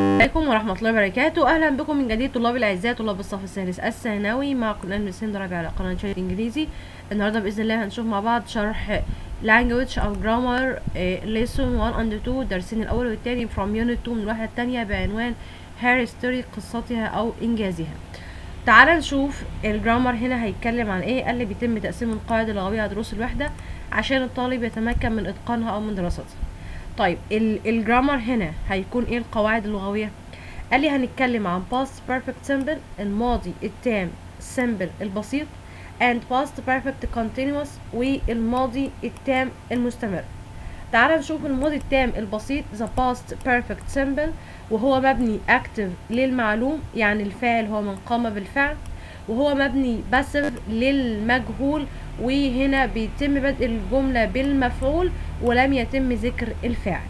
عليكم ورحمة الله وبركاته. أهلا بكم من جديد طلاب الأعزاء طلاب الصف الثالث الثانوي. مع قناة ميسين درجة على قناة شهادة إنجليزي. النهاردة بإذن الله هنشوف مع بعض شرح language أو grammar آه، lesson 1 and 2 الدرسين الأول والتاني from unit 2 من الوحدة التانية بعنوان her story قصتها أو إنجازها. تعال نشوف الجرامر هنا هيتكلم عن إيه. قال لي بيتم تقسيم القواعد اللغوية على دروس الوحدة عشان الطالب يتمكن من إتقانها أو من دراستها. طيب ال- الجرامر هنا هيكون إيه القواعد اللغوية؟ قال لي هنتكلم عن past perfect simple الماضي التام simple البسيط and past perfect continuous والماضي التام المستمر. تعال نشوف الماضي التام البسيط the past perfect simple وهو مبني active للمعلوم يعني الفاعل هو من قام بالفعل وهو مبني passive للمجهول وهنا بيتم بدء الجملة بالمفعول ولم يتم ذكر الفاعل.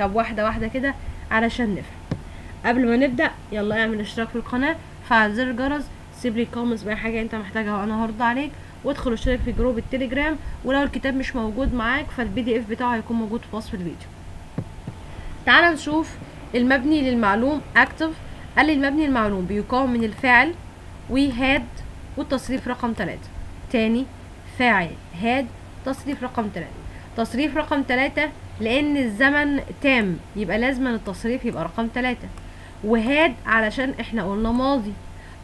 طب واحدة واحدة كده علشان نفهم. قبل ما نبدأ يلا اعمل اشتراك في القناة. فعل زر الجرس سيب لي comments بأي حاجة أنت محتاجها وأنا هرد عليك. وادخل اشترك في جروب التليجرام ولو الكتاب مش موجود معاك فال PDF بتاعه هيكون موجود في وصف الفيديو. تعال نشوف المبني للمعلوم active. قال لي المبني للمعلوم بيكون من الفاعل و had والتصريف رقم تلاتة. تاني فاعل had تصريف رقم تلاتة. تصريف رقم تلاتة لأن الزمن تام يبقى لازم التصريف يبقى رقم تلاتة. و had علشان إحنا قلنا ماضي.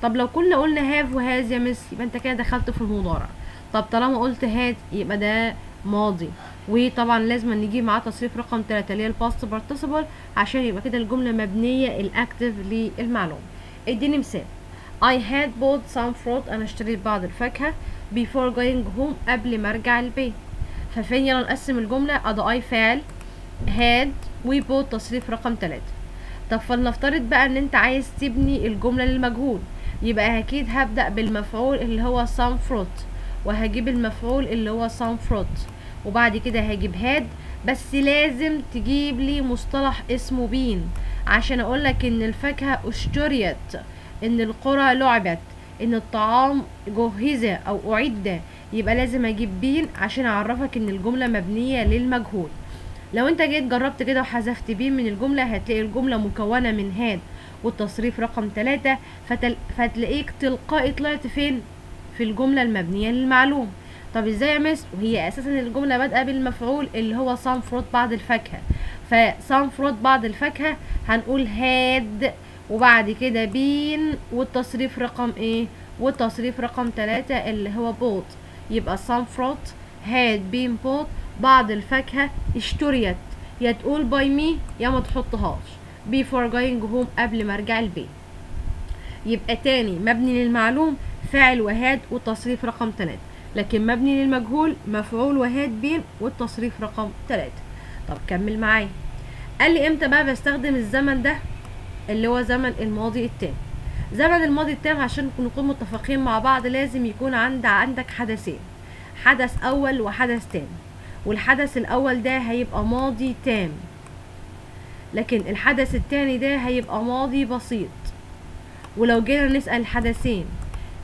طب لو كنا قلنا have و has يا مس يبقى أنت كده دخلت في المضارع. طب طالما قلت had يبقى ده ماضي. وطبعا لازم نجيب معاه تصريف رقم تلاتة اللي هي ال past participle عشان يبقى كده الجملة مبنية ال active للمعلومة. اديني مثال. I had bought some fruit أنا اشتريت بعض الفاكهة. Before going home قبل ما أرجع البيت. ففين يلا نقسم الجملة؟ I فعل we bought تصريف رقم تلاتة. طب فلنفترض بقى إن أنت عايز تبني الجملة للمجهول. يبقى أكيد هبدأ بالمفعول اللي هو some fruit. وهجيب المفعول اللي هو some fruit. وبعد كده هجيب هاد بس لازم تجيب لي مصطلح اسمه بين عشان أقولك إن الفاكهة أشتريت إن القرى لعبت. إن الطعام جهز أو أعد يبقى لازم أجيب بين عشان أعرفك إن الجملة مبنية للمجهول. لو أنت جيت جربت كده وحذفت بين من الجملة هتلاقي الجملة مكونة من هاد والتصريف رقم تلاتة فتل... فتلاقيك تلقائي طلعت فين؟ في الجملة المبنية للمعلوم. طب إزاي يا مس وهي أساسا الجملة بادئة بالمفعول اللي هو صام فروت بعض الفاكهة. ف some fruit بعض الفاكهة هنقول had وبعد كده been والتصريف رقم إيه والتصريف رقم تلاتة اللي هو bought. يبقى some fruit had been bought بعض الفاكهة اشتريت. يا تقول by me يا ما تحطهاش. before going home قبل ما ارجع البيت. يبقى تاني مبني للمعلوم فاعل و had والتصريف رقم تلاتة. لكن مبني للمجهول مفعول و had been والتصريف رقم تلاتة. طب كمل معايا. قال لي إمتى بقى بستخدم الزمن ده؟ اللي هو زمن الماضي التام. زمن الماضي التام عشان نكون متفقين مع بعض لازم يكون عند عندك حدثين. حدث أول وحدث تاني والحدث الأول ده هيبقى ماضي تام. لكن الحدث التاني ده هيبقى ماضي بسيط. ولو جينا نسأل الحدثين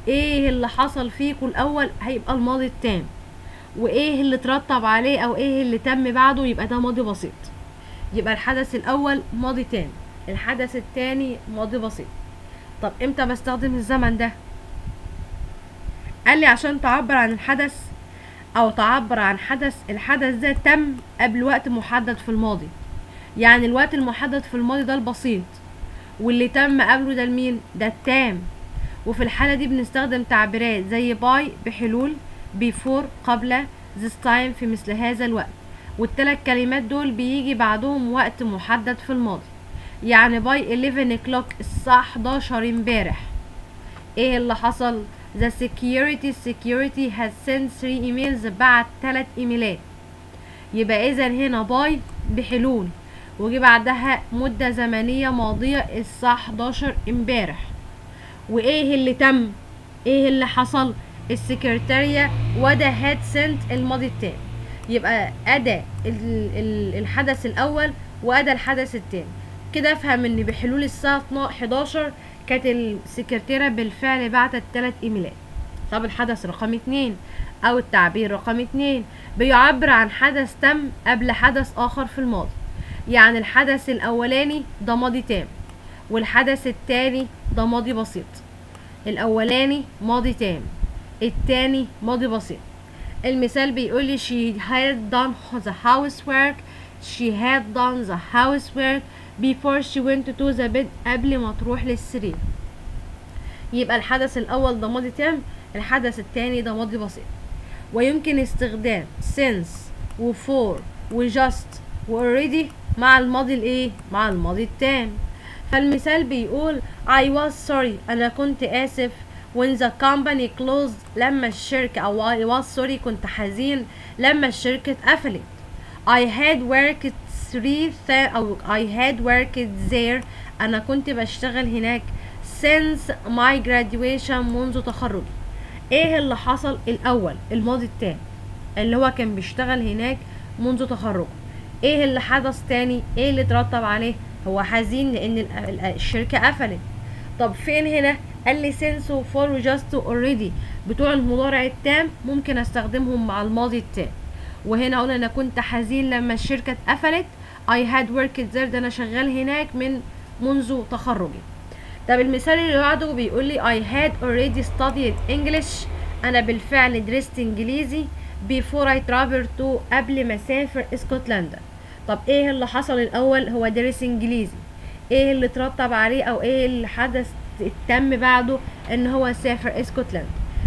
إيه اللي حصل فيكم الأول؟ هيبقى الماضي التام. وإيه اللي ترتب عليه أو إيه اللي تم بعده؟ يبقى ده ماضي بسيط. يبقى الحدث الأول ماضي تام. الحدث التاني ماضي بسيط. طب إمتى بستخدم الزمن ده؟ قال لي عشان تعبر عن الحدث أو تعبر عن حدث الحدث ده تم قبل وقت محدد في الماضي. يعني الوقت المحدد في الماضي ده البسيط. واللي تم قبله ده المين ده التام. وفي الحالة دي بنستخدم تعبيرات زي by بحلول before قبل this time في مثل هذا الوقت. والتلات كلمات دول بيجي بعدهم وقت محدد في الماضي. يعني by 11 o'clock الساعة 11 امبارح. إيه اللي حصل؟ The security security had sent three emails بعت تلات إيميلات. يبقى اذا هنا by بحلول. وجي بعدها مدة زمنية ماضية الساعة 11 امبارح. وإيه اللي تم؟ إيه اللي حصل؟ السكرتارية ودا هاد سنت الماضي التام يبقى ال- الحدث الأول وأدى الحدث التاني. كده افهم ان بحلول الساعة 12 11 كانت السكرتيرة بالفعل بعتت تلات ايميلات. طب الحدث رقم اتنين أو التعبير رقم اتنين بيعبر عن حدث تم قبل حدث آخر في الماضي. يعني الحدث الاولاني ده ماضي تام والحدث التاني ده ماضي بسيط. الاولاني ماضي تام التاني ماضي بسيط. المثال بيقول لي she had done the housework she had done the housework before she went to the bed قبل ما تروح للسرير. يبقى الحدث الأول ده ماضي تام الحدث التاني ده ماضي بسيط. ويمكن استخدام since و for و just و already مع الماضي الإيه؟ مع الماضي التام. فالمثال بيقول I was sorry أنا كنت آسف. When the company closed لما الشركة أو I was sorry كنت حزين. لما الشركة اتقفلت. I had worked three th- أو I had worked there. أنا كنت بشتغل هناك since my graduation منذ تخرجي. إيه اللي حصل؟ الأول الماضي التام اللي هو كان بيشتغل هناك منذ تخرجه. إيه اللي حدث تاني؟ إيه اللي اترتب عليه؟ هو حزين لأن ال- ال- الشركة قفلت. طب فين هنا؟ قال لي since و for و just و already. بتوع المضارع التام ممكن أستخدمهم مع الماضي التام وهنا أقول أنا كنت حزين لما الشركة اتقفلت. I had worked there ده أنا شغال هناك من منذ تخرجي. طب المثال اللي بعده بيقول لي I had already studied English. أنا بالفعل درست إنجليزي before I traveled to قبل ما أسافر إسكتلندا. طب إيه اللي حصل الأول؟ هو درس إنجليزي. إيه اللي ترتب عليه؟ أو إيه اللي حدث تم بعده؟ إن هو سافر إسكتلندا.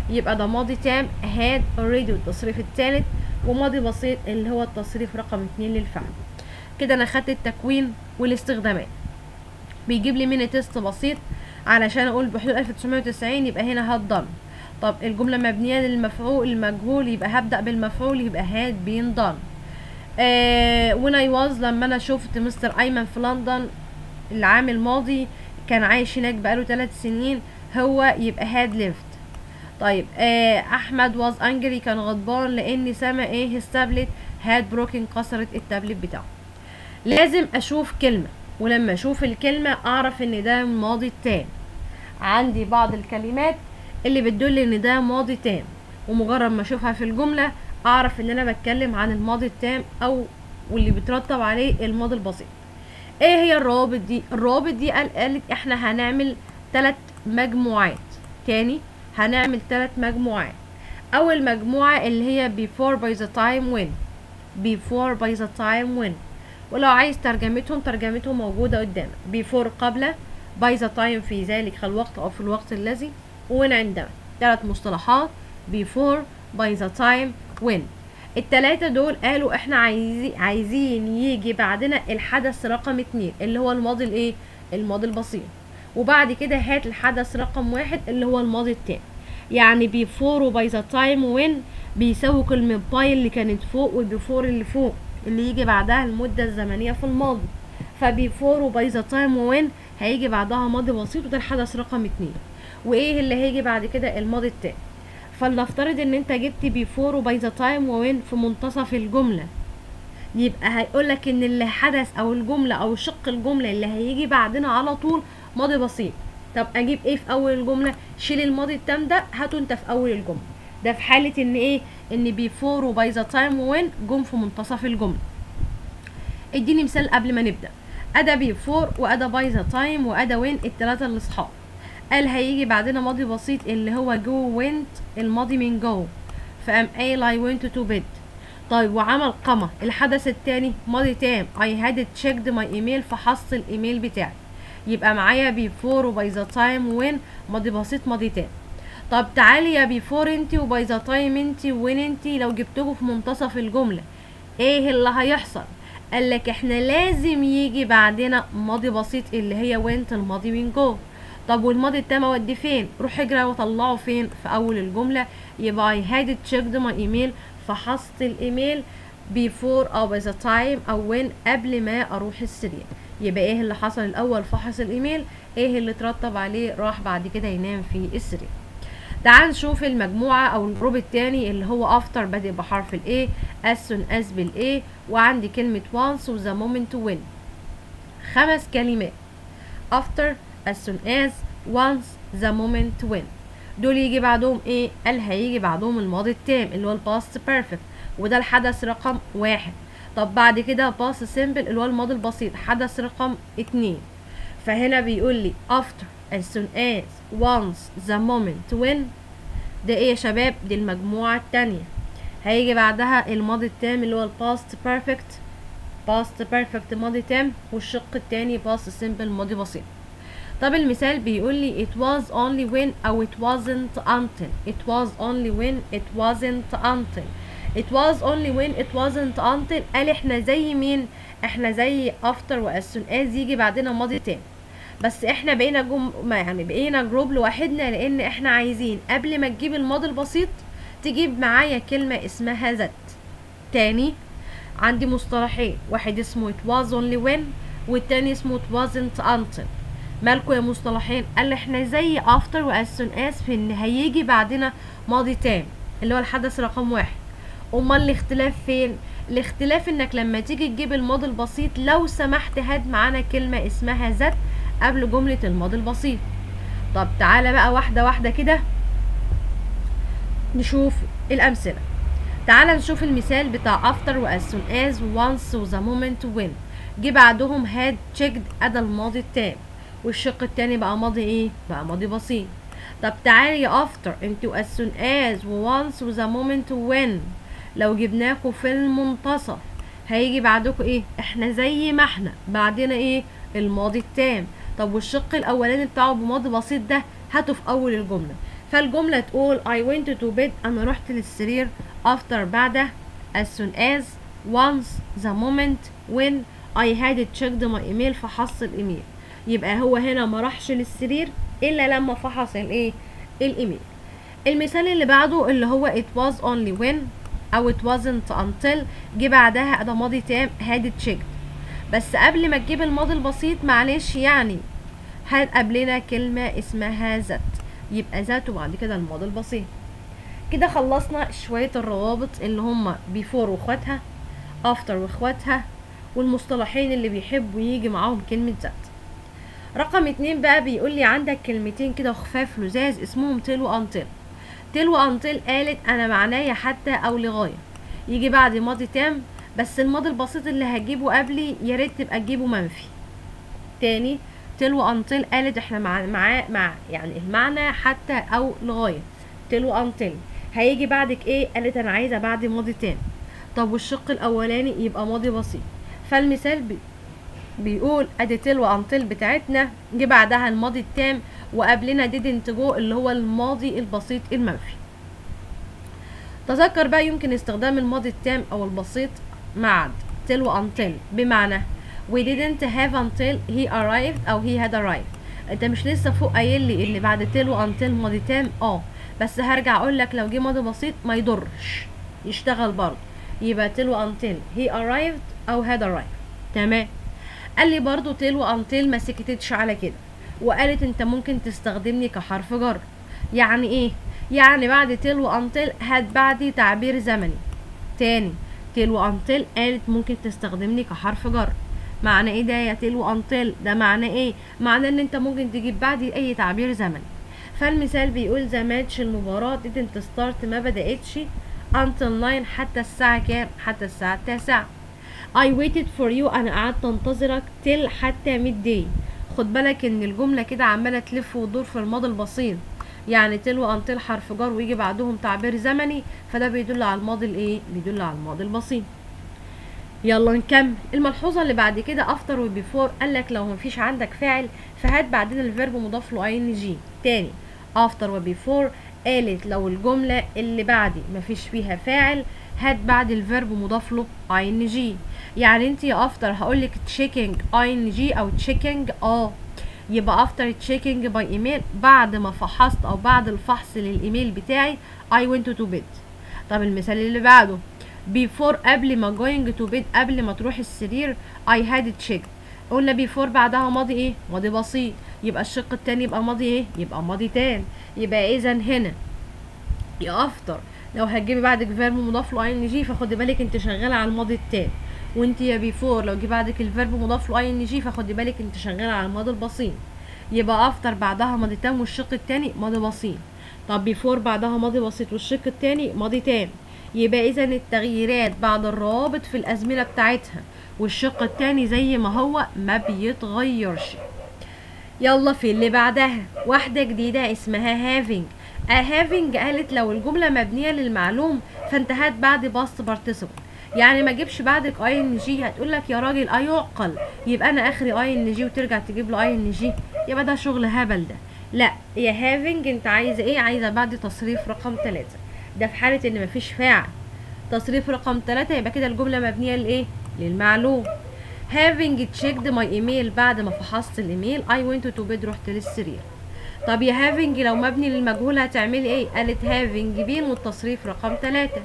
يبقى ده ماضي تام. Had already والتصريف الثالث وماضي بسيط اللي هو التصريف رقم اتنين للفعل. كده أنا خدت التكوين والاستخدامات. بيجيب لي mini test بسيط علشان أقول بحدود 1990 يبقى هنا هاد done طب الجملة مبنية للمفعول المجهول يبقى هبدأ بالمفعول يبقى been done آه when I لما أنا شفت مستر أيمن في لندن العام الماضي كان عايش هناك بقاله ثلاث سنين هو يبقى had lived طيب آه أحمد was angry كان غضبان لأن سما إيه his tablet had broken كسرت التابلت بتاعه. لازم أشوف كلمة ولما أشوف الكلمة أعرف إن ده ماضي تام. عندي بعض الكلمات اللي بتدل إن ده ماضي تام ومجرد ما أشوفها في الجملة أعرف إن أنا بتكلم عن الماضي التام أو واللي بيترتب عليه الماضي البسيط. إيه هي الروابط دي؟ الروابط دي قال قالت إحنا هنعمل ثلاث مجموعات. تاني هنعمل ثلاث مجموعات. أول مجموعة اللي هي before by the time when before by the time when ولو عايز ترجمتهم ترجمتهم موجودة قدامك. before قبل by the time في ذلك الوقت أو في الوقت الذي when عندما ثلاث مصطلحات. before by the time when التلاتة دول قالوا إحنا عايزين عايزين يجي بعدنا الحدث رقم اتنين اللي هو الماضي الايه الماضي البسيط. وبعد كده هات الحدث رقم واحد اللي هو الماضي التاني. يعني before و by the time when بيساوي كلمة by اللي كانت فوق وبيفور اللي فوق اللي يجي بعدها المدة الزمنية في الماضي. فبيفور و by the time when هيجي بعدها ماضي بسيط وده الحدث رقم اتنين. وإيه اللي هيجي بعد كده؟ الماضي التاني. فلنفترض إن أنت جبت بيفور و by the time وين في منتصف الجملة. يبقى هيقولك إن اللي حدث أو الجملة أو شق الجملة اللي هيجي بعدنا على طول ماضي بسيط. طب أجيب إيه في أول الجملة؟ شيل الماضي التام ده هاته أنت في أول الجملة. ده في حالة إن إيه؟ إن before و by the time و when جم في منتصف الجملة. إديني مثال قبل ما نبدأ. أدا before وأدا by the time وأدا when التلاتة الأصحاب قال هيجي بعدنا ماضي بسيط اللي هو go went الماضي من go. فقام قايل I went to bed. طيب وعمل قمة الحدث التاني ماضي تام. I had checked my email فحصت الإيميل بتاعي. يبقى معايا before و by the time و when ماضي بسيط ماضي تام. طب تعالي يا before انتي و by the time انتي و when انتي لو جبتكوا في منتصف الجملة إيه اللي هيحصل؟ قال لك إحنا لازم يجي بعدنا ماضي بسيط اللي هي went الماضي من go طب والماضي التام اوديه فين؟ روح اجري وطلعه فين؟ في أول الجملة. يبقى I had checked my email فحصت الإيميل before أو by the time أو when قبل ما أروح السرير. يبقى إيه اللي حصل الأول؟ فحص الإيميل. إيه اللي ترتب عليه؟ راح بعد كده ينام في السرير. تعال نشوف المجموعة أو ال group التاني اللي هو after بادئ بحرف ال A as soon as بال A وعندي كلمة once و the moment when خمس كلمات. after as soon as once the moment when دول يجي بعدهم إيه؟ قال هيجي بعدهم الماضي التام اللي هو ال past perfect وده الحدث رقم واحد. طب بعد كده past simple اللي هو الماضي البسيط حدث رقم اتنين. فهنا بيقول لي after as soon as once the moment when. ده إيه يا شباب؟ دي المجموعة التانية. هيجي بعدها الماضي التام اللي هو ال past perfect past perfect ماضي تام والشق التاني past simple ماضي بسيط. طب المثال بيقول لي it was only when أو it wasn't until. it was only when it wasn't until. It was only when it wasn't until قال إحنا زي مين؟ إحنا زي after و as soon as يجي بعدنا ماضي تام بس إحنا بقينا جم يعني بقينا جروب لوحدنا لأن إحنا عايزين قبل ما تجيب الماضي البسيط تجيب معايا كلمة اسمها ذات تاني عندي مصطلحين. واحد اسمه it was only when والتاني اسمه it wasn't until. مالكوا يا مصطلحين؟ قال إحنا زي after و as soon as في إن هيجي بعدنا ماضي تام اللي هو الحدث رقم واحد. أمال الاختلاف فين؟ الاختلاف إنك لما تيجي تجيب الماضي البسيط لو سمحت هات معانا كلمة اسمها ذات قبل جملة الماضي البسيط. طب تعالى بقى واحدة واحدة كده نشوف الأمثلة. تعالى نشوف المثال بتاع after و as soon as once و the moment when. جه بعدهم had checked أدى الماضي التام والشق التاني بقى ماضي إيه؟ بقى ماضي بسيط. طب تعالي after أنتوا as soon as و once و the moment when. لو جبناكوا في المنتصف هيجي بعدكوا إيه؟ إحنا زي ما إحنا. بعدنا إيه؟ الماضي التام. طب والشق الأولاني بتاعه بماضي بسيط ده هاته في أول الجملة. فالجملة تقول I went to bed أنا رحت للسرير. After بعد as soon as once the moment when I had checked my email فحص الإيميل. يبقى هو هنا ما راحش للسرير إلا لما فحص الإيه؟ الإيميل. المثال اللي بعده اللي هو it was only when أو it wasn't until جه بعدها ده ماضي تام had checked. بس قبل ما تجيب الماضي البسيط معلش يعني هات قبلنا كلمة اسمها ذات؟ يبقى ذات وبعد كده الماضي البسيط. كده خلصنا شوية الروابط اللي هما before واخواتها after واخواتها والمصطلحين اللي بيحبوا يجي معاهم كلمة ذات. رقم اتنين بقى بيقول لي عندك كلمتين كده خفاف لزاز اسمهم تل وانتل تل وانتل قالت أنا معنايا حتى أو لغاية. يجي بعد ماضي تام بس الماضي البسيط اللي هجيبه قبلي يا ريت تبقى تجيبه منفي. تاني تلو انتل قالت إحنا مع مع مع يعني المعنى حتى أو لغاية. تلو انتل هيجي بعدك إيه؟ قالت أنا عايزة بعد ماضي تام. طب والشق الأولاني؟ يبقى ماضي بسيط. فالمثال بي بيقول أدي تلو انتل بتاعتنا جه بعدها الماضي التام وقبلنا didn't go اللي هو الماضي البسيط المنفي. تذكر بقى يمكن استخدام الماضي التام أو البسيط مع till until. بمعنى we didn't have until he arrived أو he had arrived. أنت مش لسه فوق قايل لي إن بعد till until ماضي تام؟ آه. بس هرجع أقول لك لو جه ماضي بسيط ما يضرش. يشتغل برضه. يبقى till until. He arrived أو had arrived. تمام. قال لي برضه till until ما سكتتش على كده. وقالت انت ممكن تستخدمني كحرف جر. يعني إيه؟ يعني بعد till وانتل هات بعدي تعبير زمني. تاني till وانتل قالت ممكن تستخدمني كحرف جر. معنى إيه ده يا till وانتل ده معنى إيه؟ معنى ان انت ممكن تجيب بعدي اي تعبير زمني. فالمثال بيقول ذا ماتش المباراة didn't start ما بدأتش until 9 حتى الساعة كام؟ حتى الساعة التاسعة. I waited for you أنا قعدت أنتظرك till حتى midday خد بالك إن الجملة كده عمالة تلف وتدور في الماضي البسيط. يعني تلو انتل حرف جر ويجي بعدهم تعبير زمني فده بيدل على الماضي الإيه؟ بيدل على الماضي البسيط. يلا نكمل. الملحوظة اللي بعد كده after و before قال لك لو مفيش عندك فاعل فهات بعدي ال verb مضاف له ing تاني after و before قالت لو الجملة اللي بعدي مفيش فيها فاعل هات بعد ال verb مضاف له ing يعني انت يا after هقول لك checking ing أو checking آه يبقى after checking my email بعد ما فحصت أو بعد الفحص للإيميل بتاعي I went to bed. طب المثال اللي بعده. Before قبل ما going to bed قبل ما تروح السرير I had checked. قلنا before بعدها ماضي إيه؟ ماضي بسيط. يبقى الشق التاني يبقى ماضي إيه؟ يبقى ماضي تام يبقى اذا هنا. يا after لو هتجيبي بعدك verb مضاف له ing فخدي بالك انت شغالة على الماضي التام وانت يا before لو جه بعدك ال verb مضاف له ing فخدي بالك انت شغالة على الماضي البسيط. يبقى after بعدها ماضي تام والشق التاني ماضي بسيط. طب before بعدها ماضي بسيط والشق التاني ماضي تام. يبقى إذا التغييرات بعد الروابط في الأزمنة بتاعتها والشق التاني زي ما هو ما بيتغيرش. يلا في اللي بعدها. واحدة جديدة اسمها having. Having قالت لو الجملة مبنية للمعلوم فانت هات بعدي past participle. يعني ما جيبش بعدك ing هتقول لك يا راجل ايعقل يبقى أنا آخري ing وترجع تجيب له ing يبقى ده شغل هبل ده. لا يا having انت عايزه إيه؟ عايزة بعد تصريف رقم ثلاثة ده في حالة إن مفيش فاعل. تصريف رقم ثلاثة يبقى كده الجملة مبنية لإيه؟ للمعلوم. Having checked my email بعد ما فحصت الإيميل I went to bed رحت للسرير. طب يا having لو مبني للمجهول هتعملي إيه؟ قالت having been والتصريف رقم ثلاثة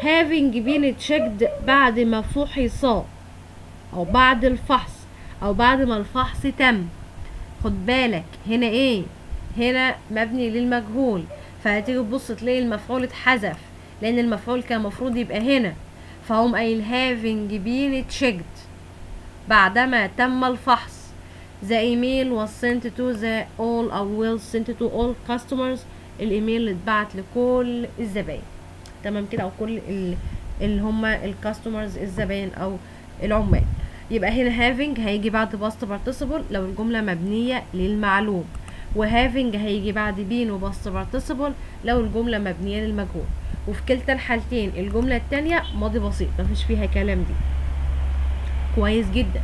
having been checked بعد ما فحص أو بعد الفحص أو بعد ما الفحص تم. خد بالك هنا إيه؟ هنا مبني للمجهول. فهتيجي تبص تلاقي المفعول اتحذف لأن المفعول كان المفروض يبقى هنا. فهم قايل having been checked بعدما تم الفحص. The email was sent to the all or will sent to all customers. الإيميل اتبعت لكل الزباين. تمام كده؟ أو كل ال- اللي هم ال customers الزباين أو العمال. يبقى هنا having هيجي بعد past participle لو الجملة مبنية للمعلوم. وhaving هيجي بعد been و past participle لو الجملة مبنية للمجهول. وفي كلتا الحالتين الجملة التانية ماضي بسيط مفيش فيها كلام دي. كويس جدا.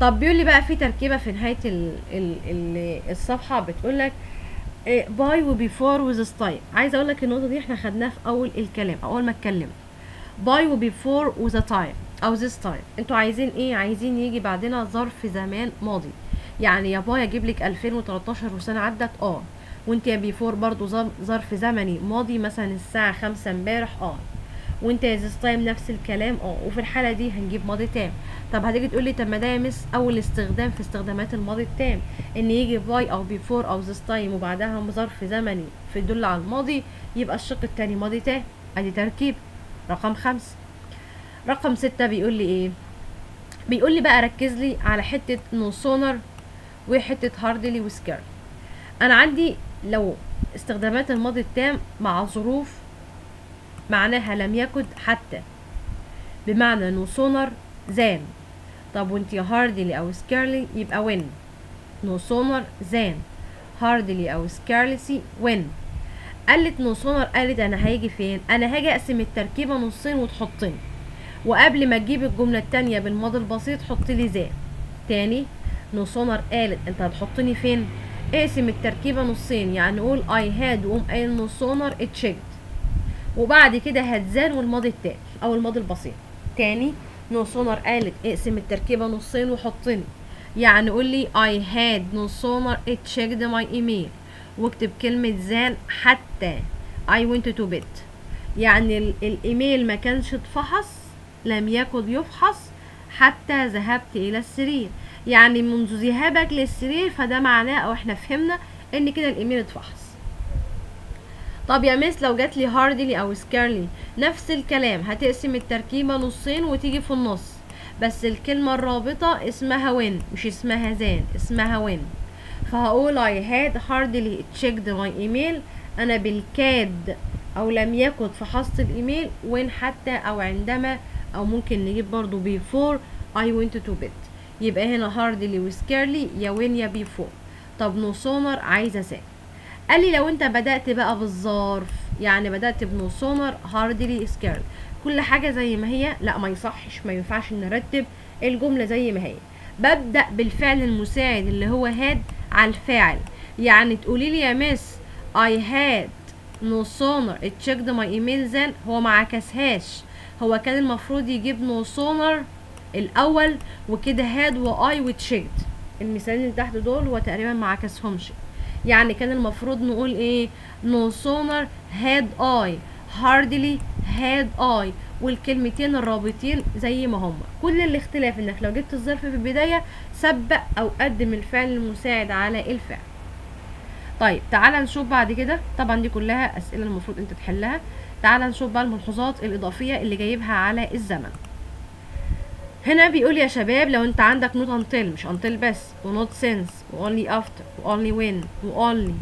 طب بيقول لي بقى في تركيبة في نهاية ال ال ال الصفحة بتقول لك by و before و the time عايزة أقول لك النقطة دي إحنا خدناها في أول الكلام أول ما اتكلمت by و before و the time أو this time أنتوا عايزين إيه؟ عايزين يجي بعدنا ظرف زمان ماضي. يعني يا by أجيب لك 2013 وسنة عدت آه. وانت يا before برضو ظر- ظرف زمني ماضي مثلا الساعة 5 امبارح آه. وانت يا this time نفس الكلام آه وفي الحالة دي هنجيب ماضي تام. طب هتيجي تقول لي طب ما ده يا miss أول استخدام في استخدامات الماضي التام إن يجي by أو before أو this time وبعدها ظرف زمني في يدل على الماضي يبقى الشق التاني ماضي تام. أدي تركيب. رقم خمسة رقم ستة بيقول لي إيه؟ بيقول لي بقى ركز لي على حتة no sooner وحتة hardly و scarcely أنا عندي لو استخدامات الماضي التام مع ظروف معناها لم يكن حتى. بمعنى no sooner than. طب وإنت يا hardly أو scarcely يبقى when؟ no sooner than. hardly أو scarcely when؟ قالت no sooner قالت أنا هيجي فين؟ أنا هاجي أقسم التركيبة نصين وتحطني. وقبل ما تجيب الجملة التانية بالماضي البسيط حط لي than. تاني no sooner قالت أنت هتحطني فين؟ اقسم التركيبة نصين يعني قول I had وقوم قايل no sooner checked وبعد كده هات than والماضي التاني أو الماضي البسيط. تاني no sooner قالت اقسم التركيبة نصين وحطني. يعني قول لي I had no sooner checked my email. واكتب كلمة than حتى. I went to bed. يعني ال- الإيميل ما كانش اتفحص لم يكن يفحص حتى ذهبت إلى السرير. يعني منذ ذهابك للسرير فده معناه أو إحنا فهمنا إن كده الإيميل اتفحص. طب يا مس لو جات لي hardly أو scarcely نفس الكلام هتقسم التركيبة نصين وتيجي في النص. بس الكلمة الرابطة اسمها when مش اسمها than اسمها when فهقول I had hardly checked my email. أنا بالكاد أو لم يكن فحصت الإيميل when حتى أو عندما أو ممكن نجيب برضو before I went to bed. يبقى هنا hardly و scarcely يا when يا before. طب no sooner عايزة than قال لي لو انت بدأت بقى بالظرف يعني بدأت ب no sooner hardly scarcely كل حاجة زي ما هي لا ما يصحش ما ينفعش نرتب الجملة زي ما هي. ببدأ بالفعل المساعد اللي هو had على الفاعل. يعني تقولي لي يا مس I had no sooner checked my email than هو ما عكسهاش. هو كان المفروض يجيب no sooner الأول وكده had وI و checked المثالين اللي تحت دول هو تقريبا ما عكسهمش. يعني كان المفروض نقول إيه؟ No sooner had I hardly had I. والكلمتين الرابطين زي ما هما. كل الاختلاف إنك لو جبت الظرف في البداية سبق أو قدم الفعل المساعد على الفعل. طيب تعالى نشوف بعد كده. طبعا دي كلها أسئلة المفروض أنت تحلها. تعالى نشوف بقى الملحوظات الإضافية اللي جايبها على الزمن. هنا بيقول يا شباب لو انت عندك not until مش until بس و not since و only after و only when و only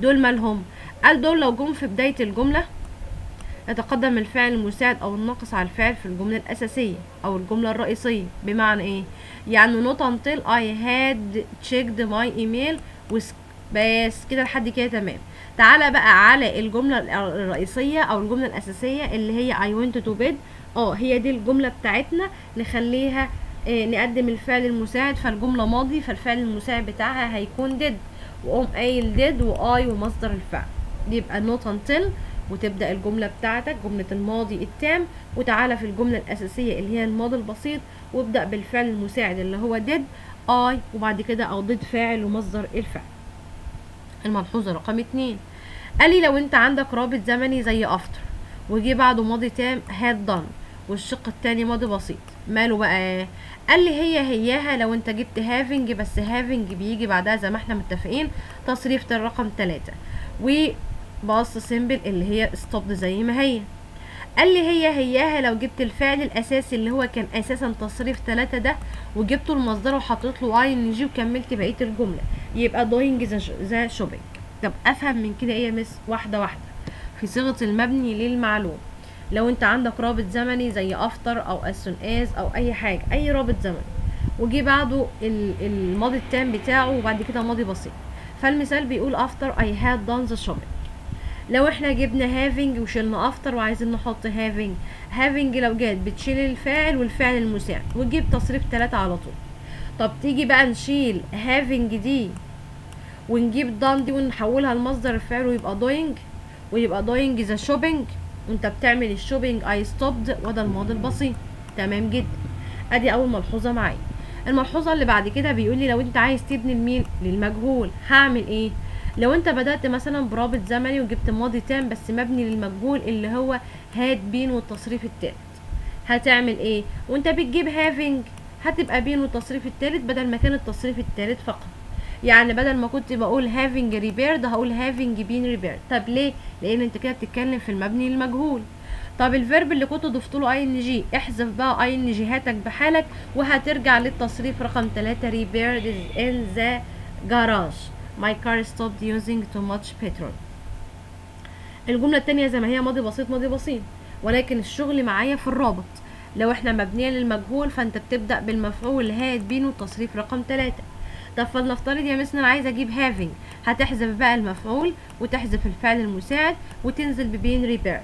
دول مالهم؟ قال دول لو جم في بداية الجملة يتقدم الفعل المساعد أو الناقص على الفعل في الجملة الأساسية أو الجملة الرئيسية. بمعنى إيه؟ يعني not until I had checked my email بس كده لحد كده تمام. تعالى بقى على الجملة الرئيسية أو الجملة الأساسية اللي هي I went to bed آه هي دي الجملة بتاعتنا نخليها آه نقدم الفعل المساعد فالجملة ماضي فالفعل المساعد بتاعها هيكون did وقوم قايل did وآي ومصدر الفعل. يبقى not until وتبدأ الجملة بتاعتك جملة الماضي التام وتعالى في الجملة الأساسية اللي هي الماضي البسيط وابدأ بالفعل المساعد اللي هو did I وبعد كده أو did فاعل ومصدر الفعل. الملحوظة رقم اتنين. قال لي لو أنت عندك رابط زمني زي after وجي بعده ماضي تام had done. والشق التاني ماضي بسيط. ماله بقى قال لي هي هياها لو انت جبت having بس having بيجي بعدها زي ما إحنا متفقين تصريف الرقم تلاتة. و past simple اللي هي stopped زي ما هي. قال لي هي هياها لو جبت الفعل الأساسي اللي هو كان أساسا تصريف تلاتة ده وجبته المصدر وحطيت له ing وكملت بقية الجملة. يبقى doing the shopping طب أفهم من كده إيه يا مس واحدة واحدة. في صيغة المبني للمعلوم. لو انت عندك رابط زمني زي after أو soon as أو اي حاجة اي رابط زمني. وجي بعده الماضي التام بتاعه وبعد كده ماضي بسيط. فالمثال بيقول after I had done the shopping. لو إحنا جبنا having وشلنا after وعايزين نحط having. having لو جت بتشيل الفاعل والفعل المساعد. وتجيب تصريف تلاتة على طول. طب تيجي بقى نشيل having دي ونجيب done دي ونحولها لمصدر الفعل ويبقى doing ويبقى doing the shopping. وانت بتعمل ال shopping I stopped وده الماضي البسيط. تمام جدا. ادي اول ملحوظة معايا. الملحوظة اللي بعد كده بيقول لي لو انت عايز تبني لمين للمجهول هعمل إيه؟ لو انت بدأت مثلا برابط زمني وجبت ماضي تام بس مبني للمجهول اللي هو had been والتصريف التالت هتعمل إيه؟ وانت بتجيب having هتبقى been والتصريف التالت بدل ما كان التصريف التالت فقط. يعني بدل ما كنت بقول having repaired هقول having been repaired. طب ليه؟ لأن أنت كده بتتكلم في المبني للمجهول طب ال verb اللي كنت ضفت له ing احذف بقى ing بحالك وهترجع للتصريف رقم 3 repaired in the garage. My car stopped using too much petrol. الجملة التانية زي ما هي ماضي بسيط ماضي بسيط. ولكن الشغل معايا في الرابط. لو إحنا مبنية للمجهول فأنت بتبدأ بالمفعول had been والتصريف رقم 3 طب فلنفترض يا مس أنا عايزة أجيب having. هتحذف بقى المفعول وتحذف الفعل المساعد وتنزل ب been repaired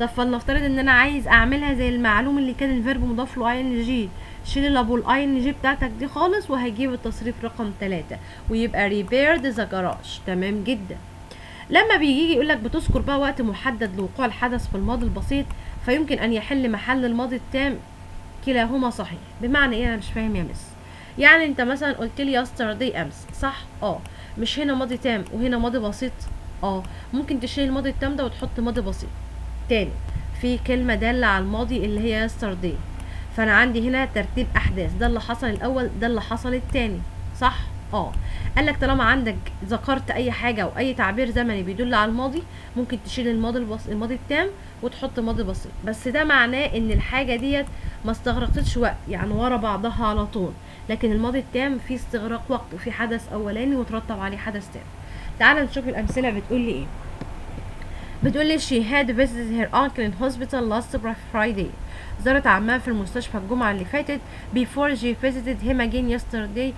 طب فلنفترض إن أنا عايز أعملها زي المعلوم اللي كان ال verb مضاف له ing شيل ابو ال ing بتاعتك دي خالص وهجيب التصريف رقم 3 ويبقى repaired the garage تمام جدا. لما بيجي يقول لك بتذكر بقى وقت محدد لوقوع الحدث في الماضي البسيط فيمكن أن يحل محل الماضي التام كلاهما صحيح. بمعنى إيه؟ أنا مش فاهم يا مس يعني انت مثلا قلت لي yesterday أمس صح؟ آه. مش هنا ماضي تام وهنا ماضي بسيط؟ آه. ممكن تشيل الماضي التام ده وتحط ماضي بسيط. تاني في كلمة دالة على الماضي اللي هي yesterday فأنا عندي هنا ترتيب أحداث ده اللي حصل الأول ده اللي حصل التاني صح؟ آه. قال لك طالما عندك ذكرت أي حاجة أو أي تعبير زمني بيدل على الماضي ممكن تشيل الماضي البص... الماضي التام وتحط ماضي بسيط. بس ده معناه إن الحاجة ديت ما استغرقتش وقت يعني ورا بعضها على طول. لكن الماضي التام فيه استغراق وقت وفي حدث أولاني وترتب عليه حدث تاني تعال نشوف الأمثلة بتقول لي إيه. بتقول لي she had visited her uncle in hospital last Friday. زارت عمها في المستشفى الجمعة اللي فاتت before she visited him again yesterday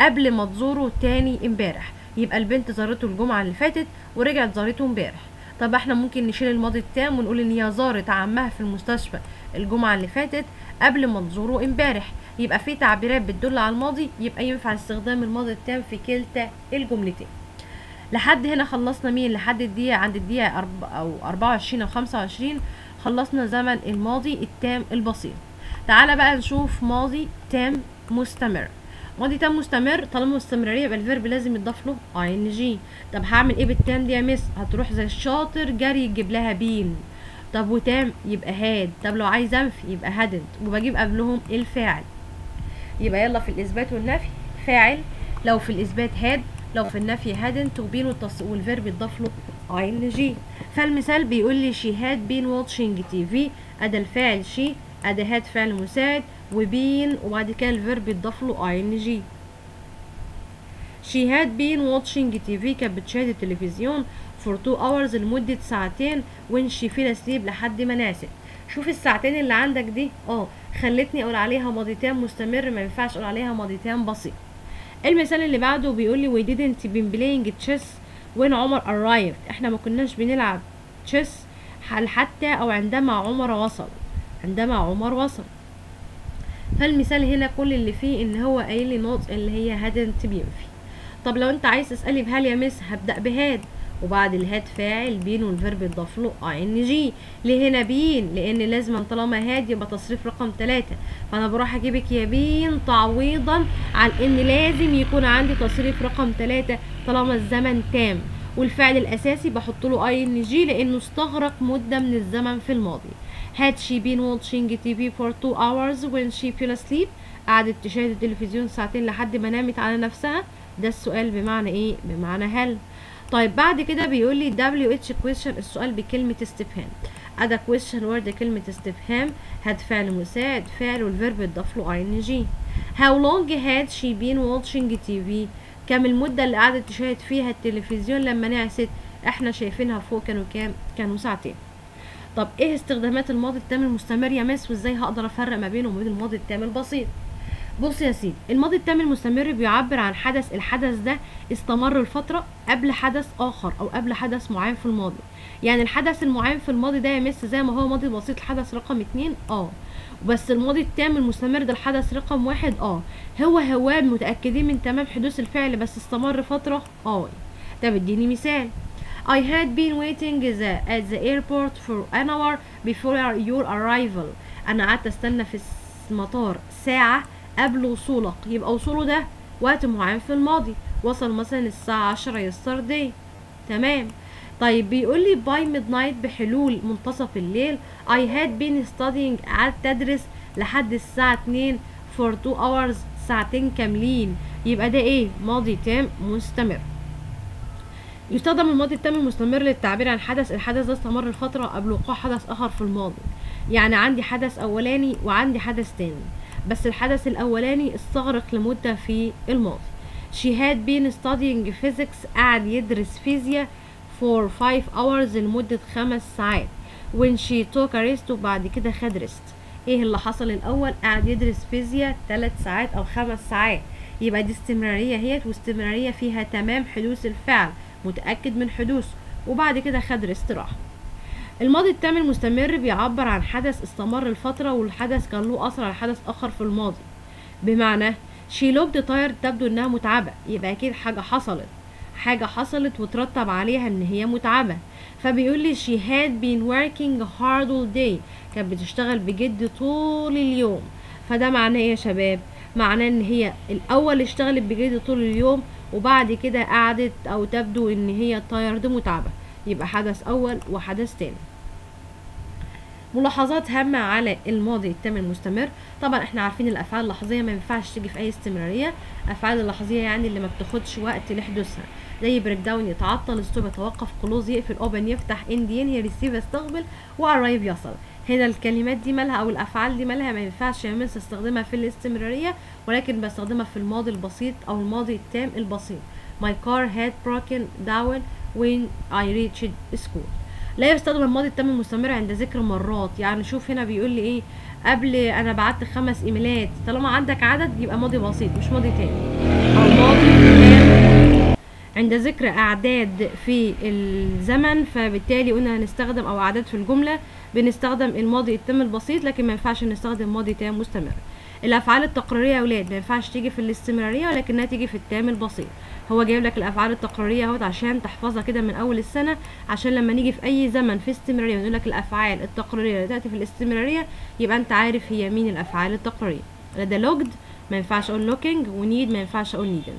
قبل ما تزوره تاني امبارح. يبقى البنت زارته الجمعة اللي فاتت ورجعت زارته امبارح. طب إحنا ممكن نشيل الماضي التام ونقول إن هي زارت عمها في المستشفى الجمعة اللي فاتت قبل ما تزوره امبارح. يبقى في تعبيرات بتدل على الماضي يبقى ينفع استخدام الماضي التام في كلتا الجملتين. لحد هنا خلصنا مين؟ لحد الدقيقة عند الدقيقة أرب... أو أربعة وعشرين أو خمسة وعشرين خلصنا زمن الماضي التام البسيط. تعالى بقى نشوف ماضي تام مستمر. ماضي تام مستمر طالما مستمرية يبقى ال verb لازم يضاف له ing طب هعمل إيه بالتام دي يا مس هتروح زي الشاطر جري تجيب لها been. طب وتام يبقى had. طب لو عايز انفي يبقى hadn't. وبجيب قبلهم الفاعل. يبقى يلا في الإثبات والنفي. فاعل. لو في الإثبات had لو في النفي hadn't و been والتص... وال verb يضاف له ing فالمثال بيقول لي she had been watching TV ادى الفاعل she ادى had فعل مساعد و been وبعد كده ال verb يضاف له ing she had been watching TV كانت بتشاهد التلفزيون for two hours لمدة ساعتين when she fell asleep لحد ما نعست شوف الساعتين اللي عندك دي. آه خلتني أقول عليها ماضي تام مستمر ما ينفعش أقول عليها ماضي تام بسيط. المثال اللي بعده بيقول لي we hadn't been playing chess when عمر arrived. إحنا ما كناش بنلعب هل حتى أو عندما عمر وصل. عندما عمر وصل. فالمثال هنا كل اللي فيه إن هو قايل لي not اللي هي hadn't بينفي طب لو أنت عايز تسألي بهل يا مس هبدأ ب had. وبعد ال had فاعل been وال verb يضاف له ing ليه هنا been لأن لازم طالما had يبقى تصريف رقم ثلاثة فأنا بروح أجيبك يا بين تعويضا عن إن لازم يكون عندي تصريف رقم ثلاثة طالما الزمن تام. والفعل الأساسي بحط له اي ان جي لأنه استغرق مدة من الزمن في الماضي. had she been watching TV for two hours when she fell asleep. قعدت تشاهد التلفزيون ساعتين لحد ما نامت على نفسها. ده السؤال بمعنى إيه؟ بمعنى هل. طيب بعد كده بيقول لي WH question السؤال بكلمة استفهام أدا question word كلمة استفهام had فعل مساعد فعل والفيرب اتضاف له ing. How long had she been watching TV كم المدة اللي قعدت تشاهد فيها التلفزيون لما نعست؟ إحنا شايفينها فوق كانوا كام؟ كانوا ساعتين. طب إيه استخدامات الماضي التام المستمر يا مس وإزاي هقدر أفرق ما بينه وبين الماضي التام البسيط؟ بص يا سيدي الماضي التام المستمر بيعبر عن حدث الحدث ده استمر لفترة قبل حدث آخر أو قبل حدث معين في الماضي. يعني الحدث المعين في الماضي ده يا مس زي ما هو ماضي بسيط الحدث رقم اتنين آه. بس الماضي التام المستمر ده الحدث رقم واحد آه. هو هو متأكدين من تمام حدوث الفعل بس استمر فترة آه. طب اديني مثال. I had been waiting the, at the airport for an hour before your arrival. أنا قعدت أستنى في المطار ساعة قبل وصولك يبقى وصوله ده وقت معين في الماضي. وصل مثلا الساعة عشرة yesterday تمام. طيب بيقول لي باي midnight بحلول منتصف الليل. I had been studying قعدت أدرس لحد الساعة 2 for 2 hours ساعتين كاملين. يبقى ده إيه؟ ماضي تام مستمر. يستخدم الماضي التام المستمر للتعبير عن حدث. الحدث ده استمر لفترة قبل وقوع حدث آخر في الماضي. يعني عندي حدث أولاني وعندي حدث تاني. بس الحدث الأولاني استغرق لمدة في الماضي. Had been studying physics قعد يدرس فيزياء for 5 hours لمدة خمس ساعات. When she took a rest وبعد كده خد ريست إيه اللي حصل الأول؟ قعد يدرس فيزياء 3 ساعات أو خمس ساعات. يبقى دي استمرارية هي واستمرارية فيها تمام حدوث الفعل. متأكد من حدوثه. وبعد كده خد ريست راحة الماضي التام المستمر بيعبر عن حدث استمر لفترة والحدث كان له أثر على حدث آخر في الماضي. بمعنى she looked tired تبدو إنها متعبة يبقى أكيد حاجة حصلت. حاجة حصلت وترتب عليها إن هي متعبة. فبيقول لي she had been working hard all day كانت بتشتغل بجد طول اليوم. فده معناه إيه يا شباب؟ معناه إن هي الأول اشتغلت بجد طول اليوم وبعد كده قعدت أو تبدو إن هي تايرد متعبة. يبقى حدث أول وحدث تاني. ملاحظات هامة على الماضي التام المستمر. طبعا إحنا عارفين الأفعال اللحظية ما ينفعش تيجي في أي استمرارية. أفعال اللحظية يعني اللي ما بتاخدش وقت لحدوثها. زي break down يتعطل stop يتوقف close يقفل open يفتح end ينهي receive يستقبل و arrive يصل. هنا الكلمات دي مالها أو الأفعال دي مالها ما ينفعش يا مس أستخدمها في الاستمرارية ولكن بستخدمها في الماضي البسيط أو الماضي التام البسيط. My car had broken down. When I reached school. لا يستخدم الماضي التام المستمر عند ذكر مرات. يعني شوف هنا بيقول لي إيه قبل أنا بعت خمس إيميلات. طالما عندك عدد يبقى ماضي بسيط مش ماضي تام. عند ذكر أعداد في الزمن فبالتالي قلنا هنستخدم أو أعداد في الجملة بنستخدم الماضي التام البسيط لكن ما ينفعش نستخدم ماضي تام مستمر. الأفعال التقريرية يا أولاد ما ينفعش تيجي في الاستمرارية ولكنها تيجي في التام البسيط. هو جايب لك الأفعال التقريرية أهوت عشان تحفظها كده من أول السنة عشان لما نيجي في أي زمن في استمرارية ونقول لك الأفعال التقريرية اللي تأتي في الاستمرارية يبقى أنت عارف هي مين الأفعال التقريرية. ده لوجد ما ينفعش أقول looking و need ما ينفعش أقول needing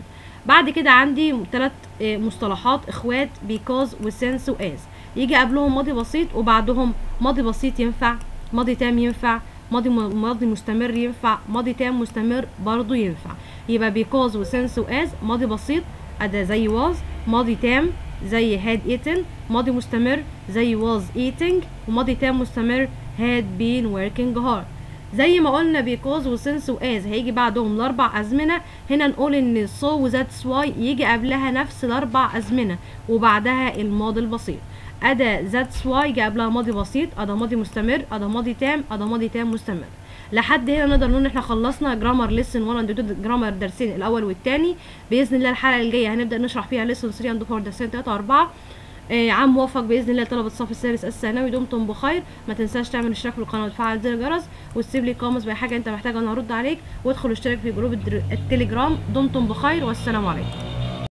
بعد كده عندي ثلاث مصطلحات إخوات because و since و as يجي قبلهم ماضي بسيط وبعدهم ماضي بسيط ينفع ماضي تام ينفع. ماضي ماضي مستمر ينفع ماضي تام مستمر برضو ينفع. يبقى because و since و as ماضي بسيط أدا زي was ماضي تام زي had eaten ماضي مستمر زي was eating وماضي تام مستمر had been working hard. زي ما قلنا because و since و as هيجي بعدهم الأربع أزمنة هنا نقول إن so و that's why يجي قبلها نفس الأربع أزمنة وبعدها الماضي البسيط. ادا that's why جه قبلها ماضي بسيط ادا ماضي مستمر ادا ماضي تام ادا ماضي تام مستمر. لحد هنا نقدر نقول إن إحنا خلصنا grammar lesson 1 and 2 grammar درسين الأول والثاني بإذن الله الحلقة الجاية هنبدأ نشرح فيها lesson 3 and 4 درسين 3 و4 آه عام موفق بإذن الله طلبة الصف الثالث الثانوي دمتم بخير. ما تنساش تعمل اشتراك في القناة وتفعل زر الجرس وتسيب لي comments بأي حاجة أنت محتاجها أنا هرد عليك. وادخل اشترك في group التليجرام. دمتم بخير والسلام عليكم.